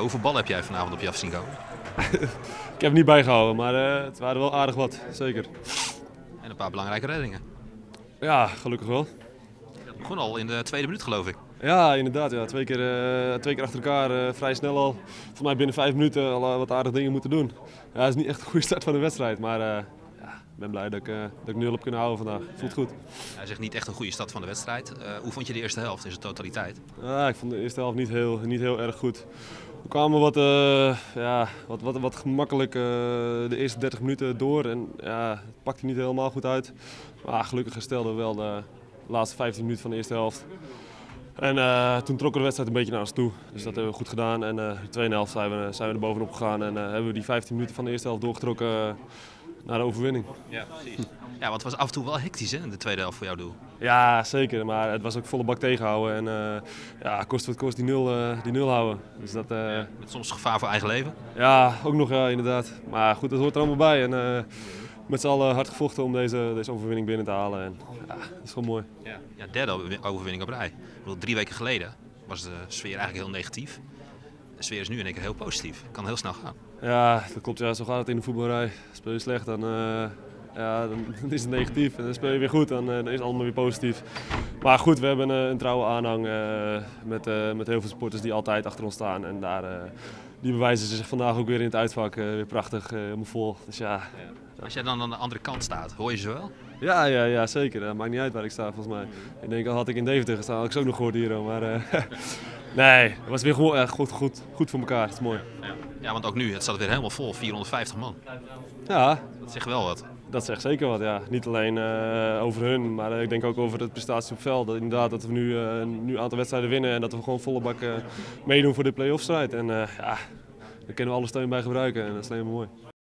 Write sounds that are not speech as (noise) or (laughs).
hoeveel ballen heb jij vanavond op je af zien komen? (laughs) Ik heb het niet bijgehouden, maar eh, het waren wel aardig wat, zeker. En een paar belangrijke reddingen. Ja, gelukkig wel. Dat begon al in de tweede minuut, geloof ik. Ja, inderdaad. Ja. Twee, keer, eh, twee keer achter elkaar, eh, vrij snel al. Volgens mij binnen vijf minuten al wat aardige dingen moeten doen. Ja, het is niet echt een goede start van de wedstrijd, maar ja, ik ben blij dat ik, eh, dat ik nul heb kunnen houden vandaag. Voelt goed. Hij zegt niet echt een goede start van de wedstrijd. Eh, hoe vond je de eerste helft in zijn totaliteit? Ja, ik vond de eerste helft niet heel, niet heel erg goed. We kwamen wat, eh, ja, wat, wat, wat gemakkelijk de eerste 30 minuten door en ja, het pakte niet helemaal goed uit. Maar gelukkig herstelden we wel de laatste 15 minuten van de eerste helft. En toen trok de wedstrijd een beetje naar ons toe. Dus dat hebben we goed gedaan. En de tweede helft zijn we, zijn we er bovenop gegaan en hebben we die 15 minuten van de eerste helft doorgetrokken naar de overwinning. Ja, precies. Ja, want het was af en toe wel hectisch hè, in de tweede helft voor jouw doel. Ja, zeker. Maar het was ook volle bak tegenhouden. En eh, ja, kost wat kost die nul, eh, die nul houden. Dus dat, eh, Met soms gevaar voor eigen leven. Ja, ook nog ja, inderdaad. Maar goed, dat hoort er allemaal bij. En met z'n allen hard gevochten om deze, deze overwinning binnen te halen. En ja, dat is gewoon mooi. Ja. ja, derde overwinning op rij. Ik bedoel, drie weken geleden was de sfeer eigenlijk heel negatief. De sfeer is nu in één keer heel positief. Kan heel snel gaan. Ja, dat klopt. Ja, zo gaat het in de voetbalrij. Speel je slecht, dan, eh, ja, dan (laughs) is het negatief. En dan speel je weer goed, dan, eh, dan is het allemaal weer positief. Maar goed, we hebben eh, een trouwe aanhang met, met heel veel supporters die altijd achter ons staan. En daar, die bewijzen ze zich vandaag ook weer in het uitvak. weer prachtig, helemaal vol. Dus ja, Als jij dan aan de andere kant staat, hoor je ze wel? Ja, ja, ja, zeker. Dat maakt niet uit waar ik sta, volgens mij. Ik denk, al had ik in Deventer gestaan, had ik ze ook nog gehoord hier. Maar (laughs) nee, het was weer echt goed, goed, goed voor elkaar. Dat is mooi. Ja, want ook nu, het staat weer helemaal vol, 450 man. Ja, Dat zegt wel wat. dat zegt zeker wat. Ja. Niet alleen eh, over hun, maar eh, ik denk ook over de prestatie op het veld. Dat, inderdaad, dat we nu, eh, nu een aantal wedstrijden winnen en dat we gewoon volle bak eh, meedoen voor de play-off strijd. En eh, ja, daar kunnen we alle steun bij gebruiken en dat is helemaal mooi.